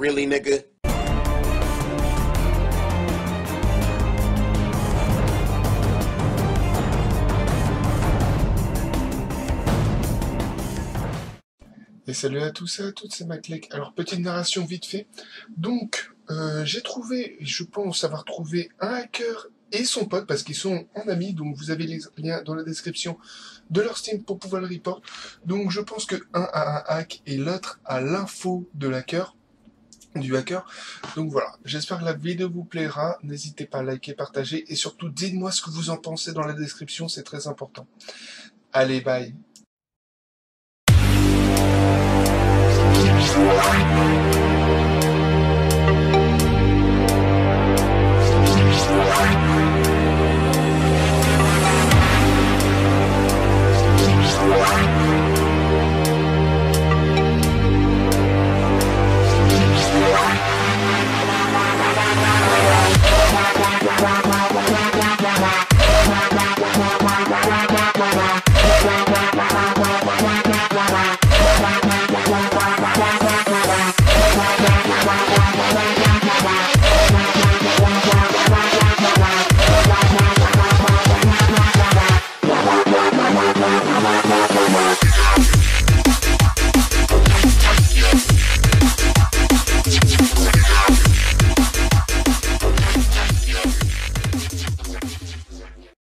Really, nigga? Et salut à tous et à toutes, c'est Maclec. Alors, petite narration vite fait. Donc, euh, j'ai trouvé, je pense avoir trouvé un hacker et son pote, parce qu'ils sont en amis, donc vous avez les liens dans la description de leur Steam pour pouvoir le report. Donc, je pense que un a un hack et l'autre a l'info de l'hacker du hacker. Donc voilà, j'espère que la vidéo vous plaira. N'hésitez pas à liker, partager et surtout dites-moi ce que vous en pensez dans la description, c'est très important. Allez, bye.